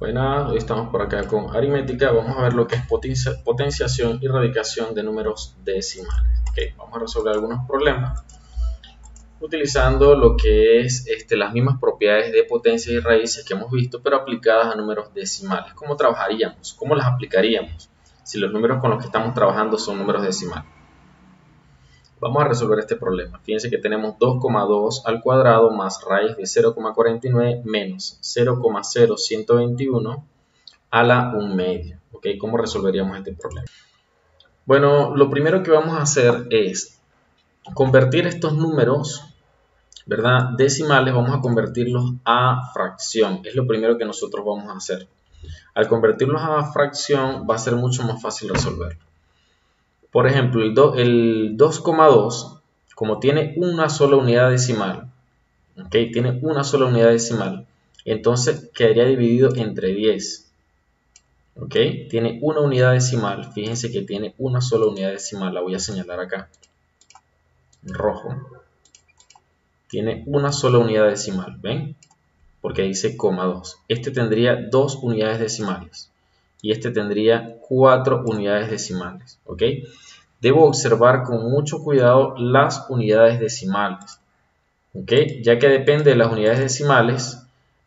Buenas, hoy estamos por acá con aritmética. Vamos a ver lo que es potenciación y radicación de números decimales. vamos a resolver algunos problemas utilizando lo que es este, las mismas propiedades de potencia y raíces que hemos visto, pero aplicadas a números decimales. ¿Cómo trabajaríamos? ¿Cómo las aplicaríamos? Si los números con los que estamos trabajando son números decimales. Vamos a resolver este problema. Fíjense que tenemos 2,2 al cuadrado más raíz de 0,49 menos 0,0121 a la 1 media. ¿Ok? ¿Cómo resolveríamos este problema? Bueno, lo primero que vamos a hacer es convertir estos números, ¿verdad? Decimales, vamos a convertirlos a fracción. Es lo primero que nosotros vamos a hacer. Al convertirlos a fracción va a ser mucho más fácil resolverlo. Por ejemplo, el 2,2, como tiene una sola unidad decimal. Tiene una sola unidad decimal, entonces quedaría dividido entre 10. ¿Ok? Tiene una unidad decimal, fíjense que tiene una sola unidad decimal, la voy a señalar acá, rojo. Tiene una sola unidad decimal, ¿ven? Porque dice coma 2. Este tendría dos unidades decimales y este tendría cuatro unidades decimales. Debo observar con mucho cuidado las unidades decimales. Ya que depende de las unidades decimales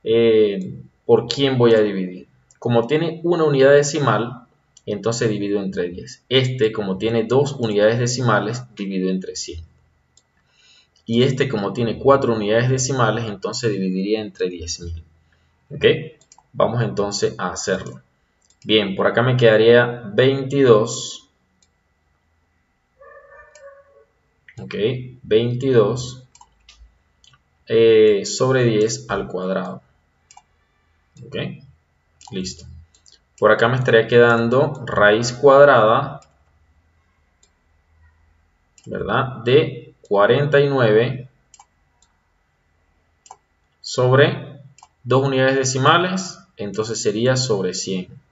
eh, por quién voy a dividir. Como tiene una unidad decimal, entonces divido entre 10. Este, como tiene dos unidades decimales, divido entre 100. Y este, como tiene cuatro unidades decimales, entonces dividiría entre 10.000. ¿Ok? Vamos entonces a hacerlo. Bien, por acá me quedaría 22. Ok, 22 eh, sobre 10 al cuadrado. Ok, listo. Por acá me estaría quedando raíz cuadrada, ¿verdad? De 49 sobre 2 unidades decimales, entonces sería sobre 100.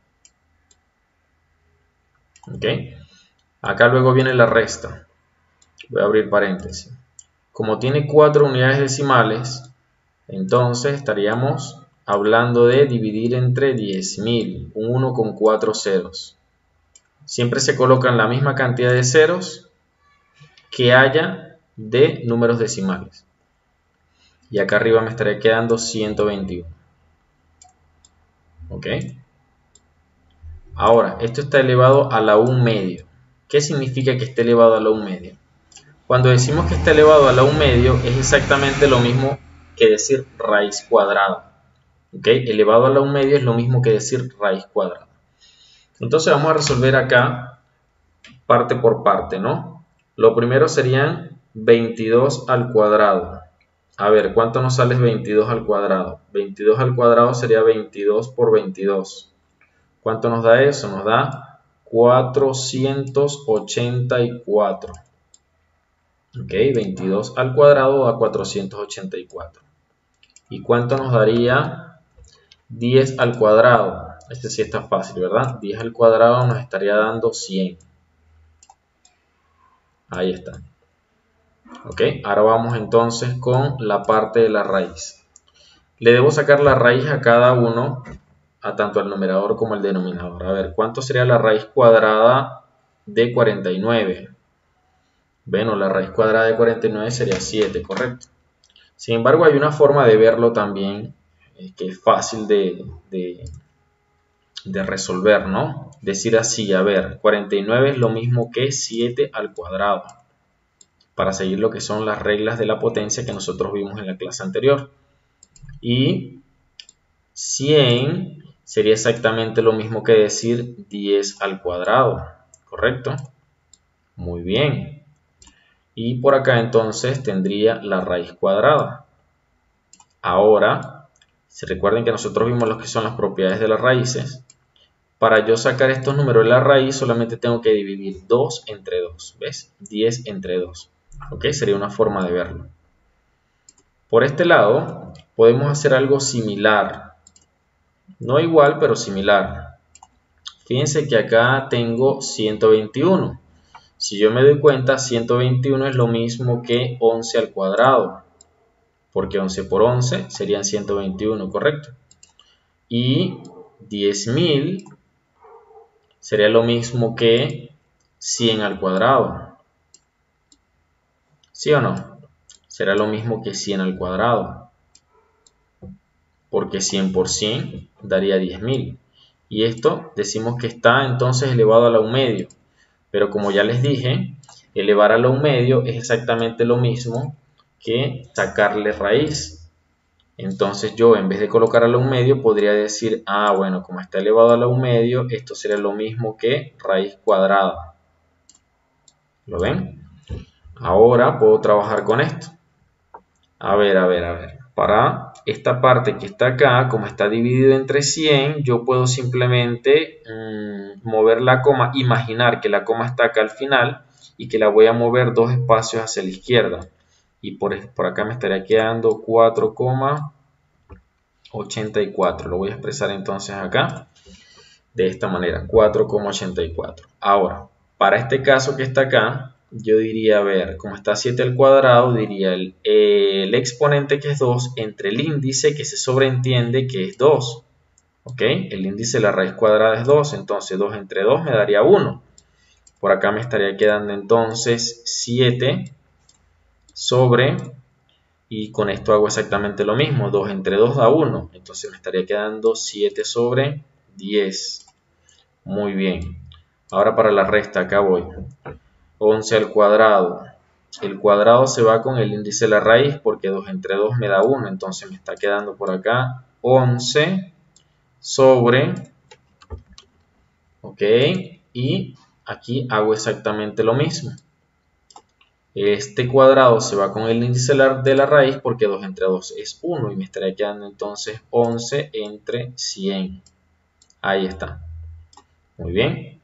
¿Ok? Acá luego viene la resta. Voy a abrir paréntesis. Como tiene cuatro unidades decimales, entonces estaríamos hablando de dividir entre 10.000, un 1 con 4 ceros. Siempre se colocan la misma cantidad de ceros que haya de números decimales. Y acá arriba me estaría quedando 121. ¿Ok? Ahora, esto está elevado a la 1 medio. ¿Qué significa que esté elevado a la 1 medio? Cuando decimos que está elevado a la 1 medio es exactamente lo mismo que decir raíz cuadrada. ¿Ok? Elevado a la 1 medio es lo mismo que decir raíz cuadrada. Entonces vamos a resolver acá parte por parte, ¿no? Lo primero serían 22 al cuadrado. A ver, ¿cuánto nos sale 22 al cuadrado? 22 al cuadrado sería 22 por 22. ¿Cuánto nos da eso? Nos da 484. Ok, 22 al cuadrado a 484. ¿Y cuánto nos daría 10 al cuadrado? Este sí está fácil, ¿verdad? 10 al cuadrado nos estaría dando 100. Ahí está. Ok, ahora vamos entonces con la parte de la raíz. Le debo sacar la raíz a cada uno a tanto al numerador como al denominador. A ver, ¿cuánto sería la raíz cuadrada de 49? Bueno, la raíz cuadrada de 49 sería 7, correcto. Sin embargo, hay una forma de verlo también eh, que es fácil de, de, de resolver, ¿no? Decir así, a ver, 49 es lo mismo que 7 al cuadrado. Para seguir lo que son las reglas de la potencia que nosotros vimos en la clase anterior. Y 100 sería exactamente lo mismo que decir 10 al cuadrado, ¿correcto? Muy bien. Y por acá entonces tendría la raíz cuadrada. Ahora, si recuerden que nosotros vimos lo que son las propiedades de las raíces, para yo sacar estos números de la raíz solamente tengo que dividir 2 entre 2, ¿ves? 10 entre 2, ¿ok? Sería una forma de verlo. Por este lado, podemos hacer algo similar, no igual, pero similar. Fíjense que acá tengo 121. Si yo me doy cuenta, 121 es lo mismo que 11 al cuadrado. Porque 11 por 11 serían 121, ¿correcto? Y 10.000 sería lo mismo que 100 al cuadrado. ¿Sí o no? Será lo mismo que 100 al cuadrado. Porque 100 por 100 daría 10.000. Y esto decimos que está entonces elevado a la un medio. Pero como ya les dije, elevar a la un medio es exactamente lo mismo que sacarle raíz. Entonces yo en vez de colocar a la un medio podría decir, ah bueno, como está elevado a la un medio, esto sería lo mismo que raíz cuadrada. ¿Lo ven? Ahora puedo trabajar con esto. A ver, a ver, a ver. Para esta parte que está acá, como está dividido entre 100, yo puedo simplemente mm, mover la coma, imaginar que la coma está acá al final y que la voy a mover dos espacios hacia la izquierda. Y por, por acá me estaría quedando 4,84. Lo voy a expresar entonces acá de esta manera, 4,84. Ahora, para este caso que está acá, yo diría, a ver, como está 7 al cuadrado, diría el, el, exponente que es 2 entre el índice que se sobreentiende que es 2. ¿Ok? El índice de la raíz cuadrada es 2, entonces 2 entre 2 me daría 1. Por acá me estaría quedando entonces 7 sobre, y con esto hago exactamente lo mismo, 2 entre 2 da 1, entonces me estaría quedando 7 sobre 10. Muy bien. Ahora para la resta, acá voy. 11 al cuadrado. El cuadrado se va con el índice de la raíz porque 2 entre 2 me da 1. Entonces me está quedando por acá 11 sobre... Ok. Y aquí hago exactamente lo mismo. Este cuadrado se va con el índice de la raíz porque 2 entre 2 es 1 y me estaría quedando entonces 11 entre 100. Ahí está. Muy bien.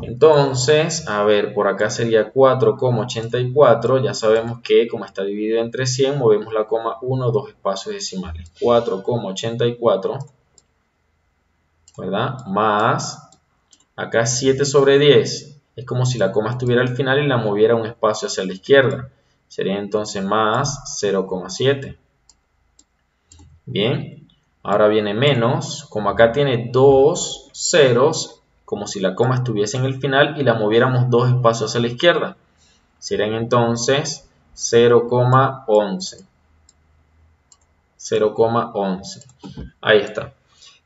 Entonces, a ver, por acá sería 4,84. Ya sabemos que como está dividido entre 100, movemos la coma 1, dos espacios decimales. 4,84, ¿verdad? Más, acá 7 sobre 10. Es como si la coma estuviera al final y la moviera un espacio hacia la izquierda. Sería entonces más 0,7. Bien, ahora viene menos. Como acá tiene dos ceros, como si la coma estuviese en el final y la moviéramos dos espacios a la izquierda. Serían entonces 0,11. 0,11. Ahí está.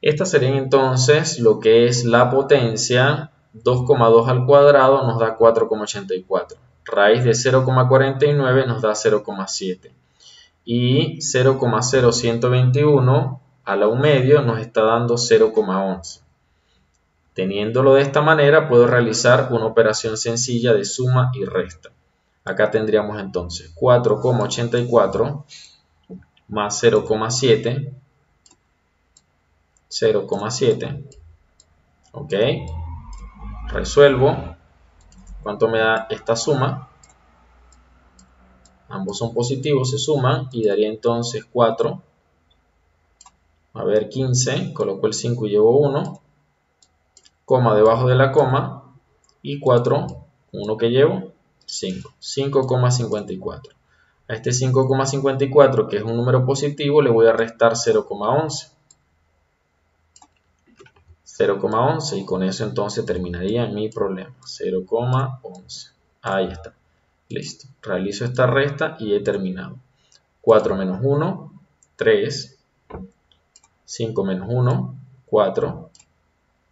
Esta sería entonces lo que es la potencia 2,2 al cuadrado nos da 4,84. Raíz de 0,49 nos da 0,7. Y 0,0121 a la medio nos está dando 0,11. Teniéndolo de esta manera, puedo realizar una operación sencilla de suma y resta. Acá tendríamos entonces 4,84 más 0,7, 0,7, ok, resuelvo, ¿cuánto me da esta suma? Ambos son positivos, se suman y daría entonces 4, a ver 15, coloco el 5 y llevo 1, coma debajo de la coma y 4, 1 que llevo, 5, 5,54. A este 5,54 que es un número positivo le voy a restar 0,11. 0,11 y con eso entonces terminaría mi problema. 0,11. Ahí está. Listo. Realizo esta resta y he terminado. 4 menos 1, 3. 5 menos 1, 4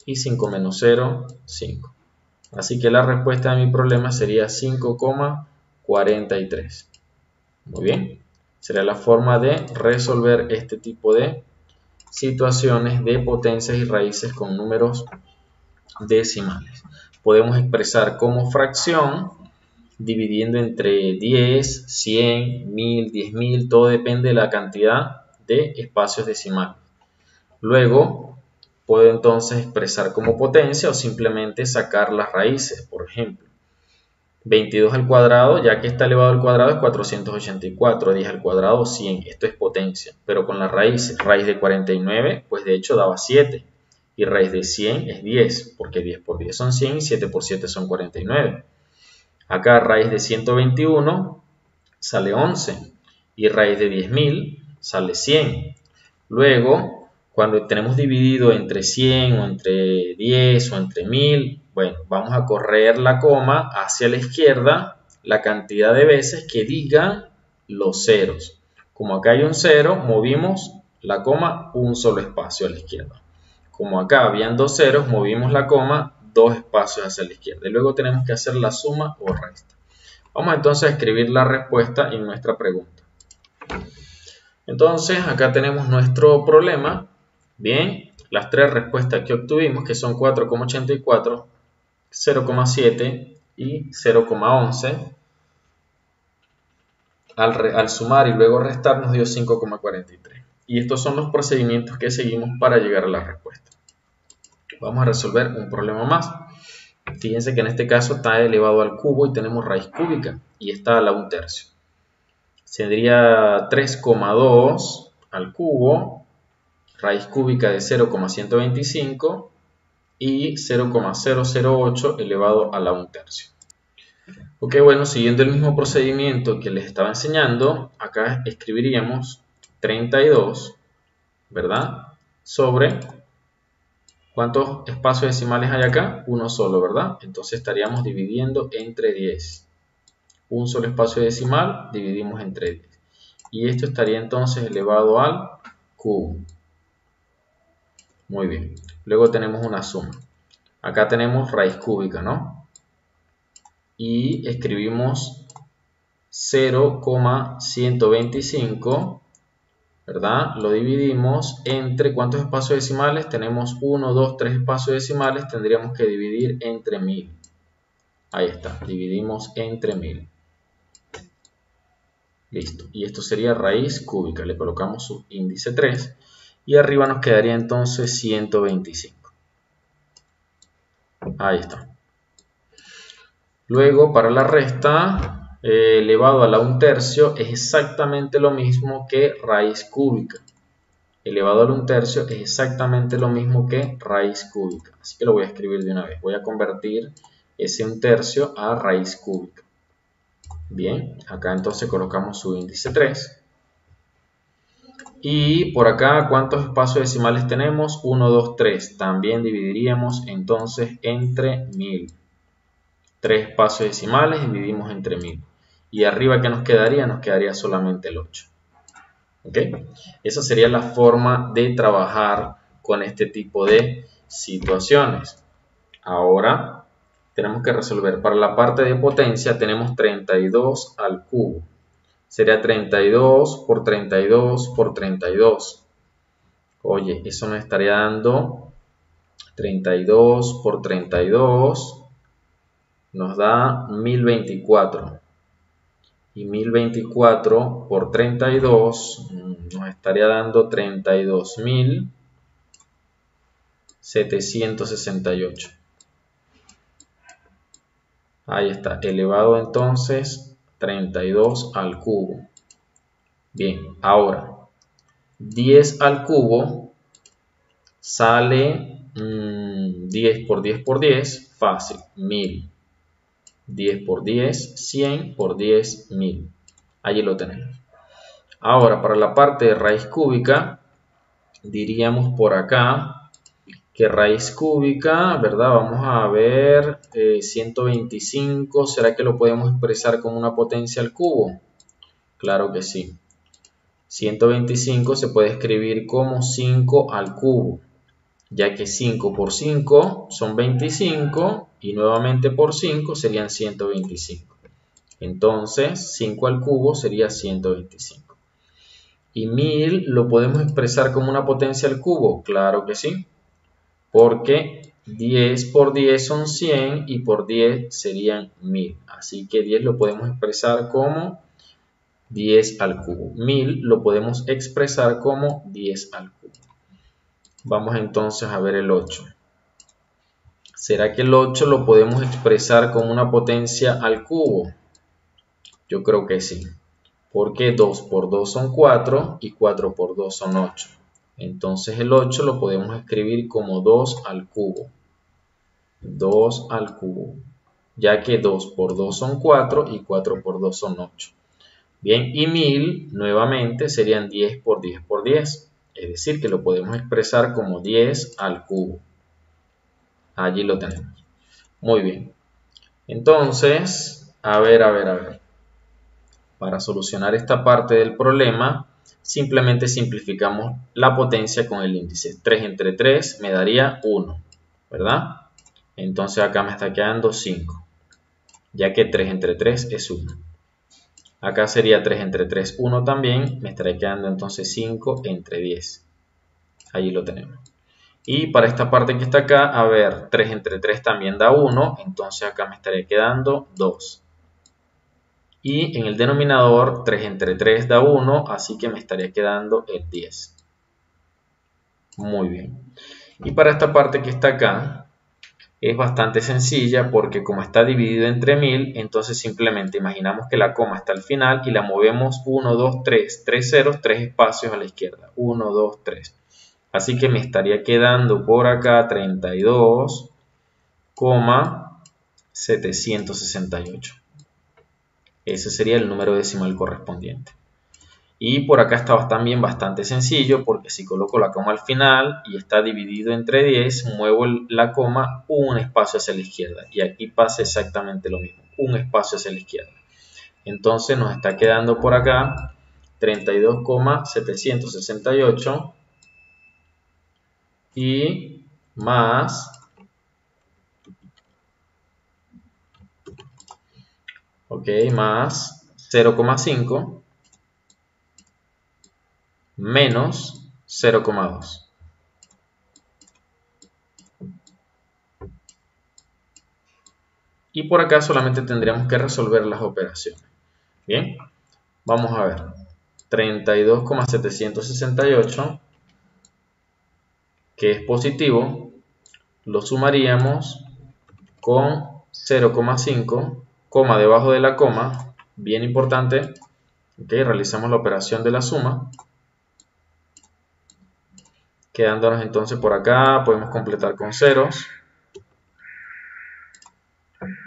y 5 menos 0, 5. Así que la respuesta de mi problema sería 5,43. Muy bien, sería la forma de resolver este tipo de situaciones de potencias y raíces con números decimales. Podemos expresar como fracción dividiendo entre 10, 100, 1000, 10.000, todo depende de la cantidad de espacios decimales. Luego Puedo entonces expresar como potencia o simplemente sacar las raíces, por ejemplo. 22 al cuadrado, ya que está elevado al cuadrado es 484, 10 al cuadrado 100, esto es potencia, pero con la raíz, raíz de 49, pues de hecho daba 7, y raíz de 100 es 10, porque 10 por 10 son 100 y 7 por 7 son 49. Acá raíz de 121 sale 11, y raíz de 10.000 sale 100. Luego cuando tenemos dividido entre 100 o entre 10 o entre 1000, bueno, vamos a correr la coma hacia la izquierda la cantidad de veces que diga los ceros. Como acá hay un cero, movimos la coma un solo espacio a la izquierda. Como acá habían dos ceros, movimos la coma dos espacios hacia la izquierda. Y luego tenemos que hacer la suma o resta. Vamos entonces a escribir la respuesta en nuestra pregunta. Entonces, acá tenemos nuestro problema. Bien, las tres respuestas que obtuvimos, que son 4,84, 0,7 y 0,11. Al, al, sumar y luego restar nos dio 5,43. Y estos son los procedimientos que seguimos para llegar a la respuesta. Vamos a resolver un problema más. Fíjense que en este caso está elevado al cubo y tenemos raíz cúbica y está a la un tercio. Sería 3,2 al cubo, raíz cúbica de 0,125 y 0,008 elevado a la un tercio. Ok, bueno, siguiendo el mismo procedimiento que les estaba enseñando, acá escribiríamos 32, ¿verdad? Sobre, ¿cuántos espacios decimales hay acá? Uno solo, ¿verdad? Entonces estaríamos dividiendo entre 10. Un solo espacio decimal dividimos entre 10. Y esto estaría entonces elevado al cubo. Muy bien. Luego tenemos una suma. Acá tenemos raíz cúbica, ¿no? Y escribimos 0,125 ¿verdad? Lo dividimos entre cuántos espacios decimales, tenemos 1, 2, 3 espacios decimales, tendríamos que dividir entre 1000. Ahí está, dividimos entre 1000. Listo, y esto sería raíz cúbica, le colocamos su índice 3 y arriba nos quedaría entonces 125. Ahí está. Luego, para la resta, eh, elevado a la un tercio es exactamente lo mismo que raíz cúbica. Elevado a la un tercio es exactamente lo mismo que raíz cúbica. Así que lo voy a escribir de una vez. Voy a convertir ese un tercio a raíz cúbica. Bien, acá entonces colocamos su índice 3. Y por acá, ¿cuántos espacios decimales tenemos? 1, 2, 3. También dividiríamos entonces entre 1000. 3 espacios decimales dividimos entre 1000 y arriba que nos quedaría, nos quedaría solamente el 8. ¿Ok? Esa sería la forma de trabajar con este tipo de situaciones. Ahora tenemos que resolver. Para la parte de potencia tenemos 32 al cubo. Sería 32 por 32 por 32. Oye, eso nos estaría dando 32 por 32. Nos da 1024 y 1024 por 32 mm, nos estaría dando 32.768. Ahí está, elevado entonces 32 al cubo. Bien, ahora 10 al cubo sale 10 mm, por 10 por 10, fácil, 1000. 10 por 10, 100 por 10, 1000. Allí lo tenemos. Ahora, para la parte de raíz cúbica, diríamos por acá que raíz cúbica, ¿verdad? Vamos a ver 125, eh, ¿será que lo podemos expresar como una potencia al cubo? Claro que sí. 125 se puede escribir como 5 al cubo, ya que 5 por 5 son 25 y nuevamente por 5 serían 125. Entonces 5 al cubo sería 125. ¿Y 1000 lo podemos expresar como una potencia al cubo? Claro que sí, porque 10 por 10 son 100 y por 10 serían 1000. Así que 10 lo podemos expresar como 10 al cubo. 1000 lo podemos expresar como 10 al cubo. Vamos entonces a ver el 8. ¿Será que el 8 lo podemos expresar como una potencia al cubo? Yo creo que sí. Porque 2 por 2 son 4 y 4 por 2 son 8. Entonces el 8 lo podemos escribir como 2 al cubo. 2 al cubo. Ya que 2 por 2 son 4 y 4 por 2 son 8. Bien, y 1000 nuevamente serían 10 por 10 por 10. Es decir, que lo podemos expresar como 10 al cubo. Allí lo tenemos. Muy bien. Entonces, a ver, a ver, a ver. Para solucionar esta parte del problema, simplemente simplificamos la potencia con el índice. 3 entre 3 me daría 1, ¿verdad? Entonces acá me está quedando 5, ya que 3 entre 3 es 1. Acá sería 3 entre 3, 1 también, me estaría quedando entonces 5 entre 10. Allí lo tenemos. Y para esta parte que está acá, a ver, 3 entre 3 también da 1, entonces acá me estaría quedando 2. Y en el denominador 3 entre 3 da 1, así que me estaría quedando el 10. Muy bien. Y para esta parte que está acá, es bastante sencilla porque como está dividido entre 1000, entonces simplemente imaginamos que la coma está al final y la movemos 1, 2, 3, 3 ceros, 3 espacios a la izquierda. 1, 2, 3. Así que me estaría quedando por acá 32,768. Ese sería el número decimal correspondiente. Y por acá está también bastante sencillo porque si coloco la coma al final y está dividido entre 10, muevo la coma un espacio hacia la izquierda. Y aquí pasa exactamente lo mismo, un espacio hacia la izquierda. Entonces nos está quedando por acá 32,768 y más ok más 0,5 menos 0,2 y por acá solamente tendríamos que resolver las operaciones. Bien vamos a ver. 32,768 que es positivo, lo sumaríamos con 0,5, coma debajo de la coma, bien importante, realizamos la operación de la suma, quedándonos entonces por acá, podemos completar con ceros,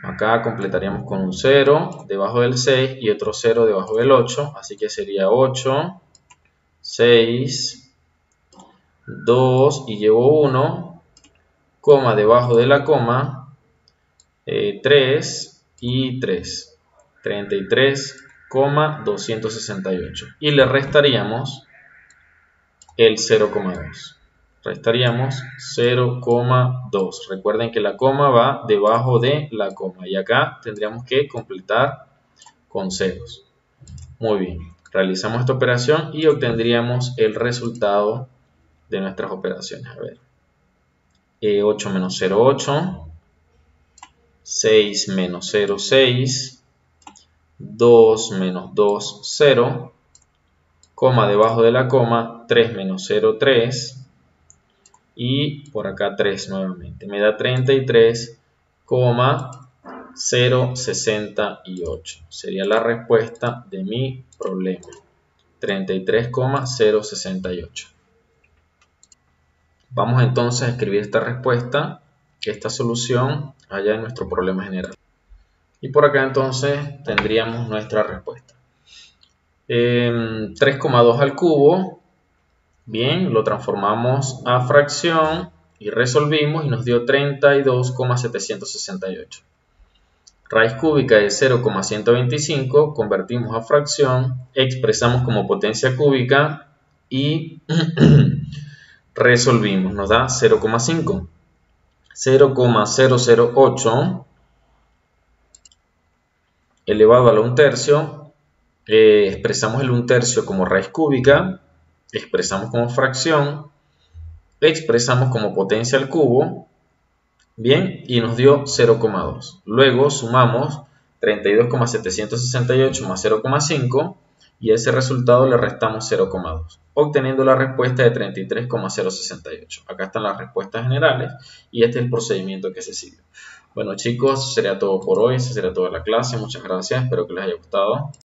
acá completaríamos con un 0 debajo del 6 y otro 0 debajo del 8, así que sería 8, 6, 2 y llevo 1, coma debajo de la coma, 3 eh, y 3, 33,268. Y le restaríamos el 0,2. Restaríamos 0,2. Recuerden que la coma va debajo de la coma. Y acá tendríamos que completar con ceros. Muy bien. Realizamos esta operación y obtendríamos el resultado de nuestras operaciones. A ver. 8 menos 0, 8. 6 menos 0, 6. 2 menos 2, 0. Coma debajo de la coma, 3 menos 0, 3. Y por acá 3 nuevamente. Me da 33,068. Sería la respuesta de mi problema. 33,068. Vamos entonces a escribir esta respuesta, esta solución allá en nuestro problema general. Y por acá entonces tendríamos nuestra respuesta. 3,2 em, al cubo, bien, lo transformamos a fracción y resolvimos y nos dio 32,768. Raíz cúbica de 0,125, convertimos a fracción, expresamos como potencia cúbica y resolvimos, nos da 0,5. 0,008 elevado a la 1 tercio, eh, expresamos el 1 tercio como raíz cúbica, expresamos como fracción, expresamos como potencia al cubo, bien, y nos dio 0,2. Luego sumamos 32,768 más 0,5 y a ese resultado le restamos 0,2, obteniendo la respuesta de 33,068. Acá están las respuestas generales y este es el procedimiento que se sigue. Bueno chicos, sería todo por hoy, esa sería toda la clase, muchas gracias, espero que les haya gustado.